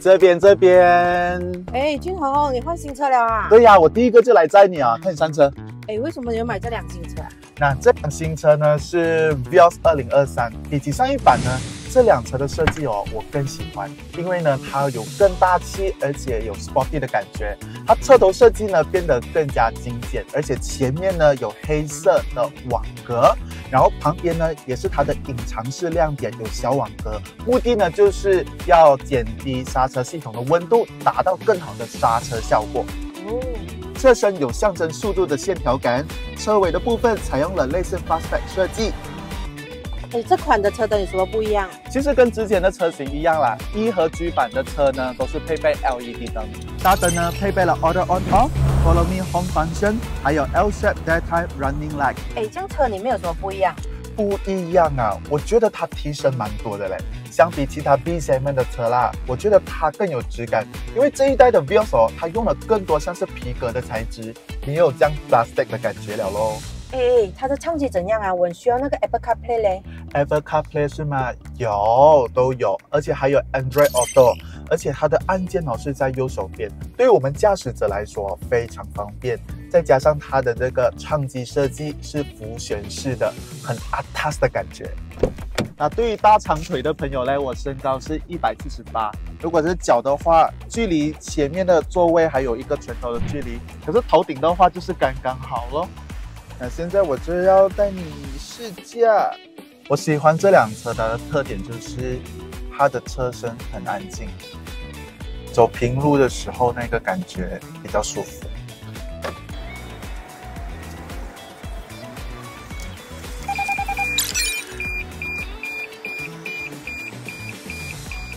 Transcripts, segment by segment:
这边这边。哎，俊宏，你换新车了啊？对呀，我第一个就来载你啊，看你上车。哎，为什么你要买这辆新车啊？那这辆新车呢是 Vios 二零二三，比起上一版呢，这辆车的设计哦，我更喜欢，因为呢它有更大气，而且有 sporty 的感觉。它车头设计呢变得更加精简，而且前面呢有黑色的网格，然后旁边呢也是它的隐藏式亮点，有小网格，目的呢就是要减低刹车系统的温度，达到更好的刹车效果。哦。车身有象征速度的线条感，车尾的部分采用了类似 fastback 设计。哎，这款的车灯有什么不一样？其实跟之前的车型一样啦，E 和 G 版的车呢都是配备 LED 灯，大灯呢配备了 Auto On Off、Follow Me Home Function，还有 L-shape Daytime Running Light。哎，这车里面有什么不一样？不一样啊，我觉得它提升蛮多的嘞。相比其他 B 级的车啦，我觉得它更有质感。因为这一代的 Vios 它用了更多像是皮革的材质，也有这样 plastic 的感觉了喽。哎，它的唱机怎样啊？我需要那个 Apple CarPlay 嘞。Apple CarPlay 是吗？有，都有，而且还有 Android Auto，而且它的按键哦是在右手边，对于我们驾驶者来说非常方便。再加上它的这个唱机设计是浮悬式的，很 atas 的感觉。那对于大长腿的朋友呢，我身高是一百七十八，如果是脚的话，距离前面的座位还有一个拳头的距离，可是头顶的话就是刚刚好咯。那现在我就要带你试驾。我喜欢这辆车的特点就是它的车身很安静，走平路的时候那个感觉比较舒服。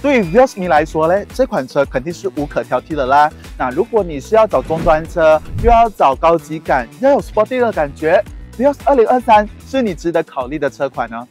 对于 Vios 迷来说呢，这款车肯定是无可挑剔的啦。那如果你是要找中端车，又要找高级感，要有 sporty 的感觉，Vios 2023是你值得考虑的车款呢。